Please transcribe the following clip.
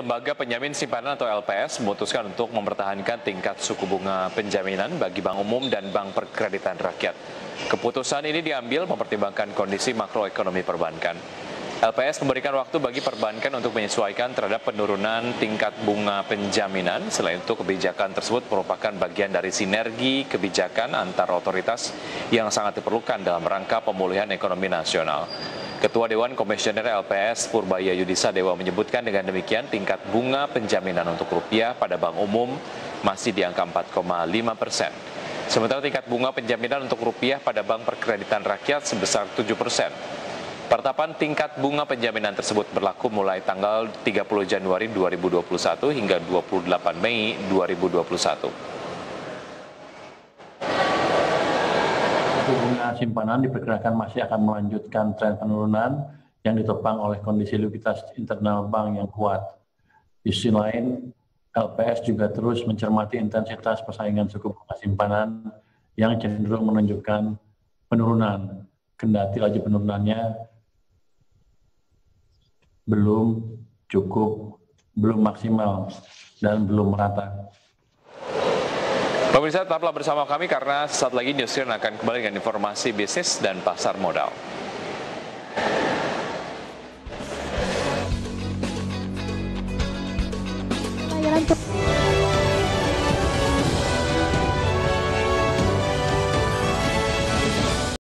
Lembaga Penjamin Simpanan atau LPS memutuskan untuk mempertahankan tingkat suku bunga penjaminan bagi Bank Umum dan Bank Perkreditan Rakyat. Keputusan ini diambil mempertimbangkan kondisi makroekonomi perbankan. LPS memberikan waktu bagi perbankan untuk menyesuaikan terhadap penurunan tingkat bunga penjaminan. Selain itu, kebijakan tersebut merupakan bagian dari sinergi kebijakan antar otoritas yang sangat diperlukan dalam rangka pemulihan ekonomi nasional. Ketua Dewan Komisioner LPS Purbaya Yudisa Dewa menyebutkan dengan demikian tingkat bunga penjaminan untuk rupiah pada bank umum masih di angka 4,5 persen. Sementara tingkat bunga penjaminan untuk rupiah pada bank perkreditan rakyat sebesar 7 persen. Pertapan tingkat bunga penjaminan tersebut berlaku mulai tanggal 30 Januari 2021 hingga 28 Mei 2021. Suku bunga simpanan diperkirakan masih akan melanjutkan tren penurunan yang ditopang oleh kondisi likuiditas internal bank yang kuat. Di sisi lain, LPS juga terus mencermati intensitas persaingan suku bunga simpanan yang cenderung menunjukkan penurunan, kendati laju penurunannya belum cukup, belum maksimal, dan belum merata. Pemirsa tetaplah bersama kami karena saat lagi Newsroom akan kembali dengan informasi bisnis dan pasar modal. Layanan